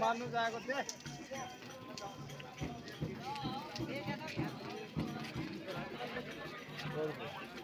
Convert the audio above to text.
मार्नु गएको थिएँ Thank.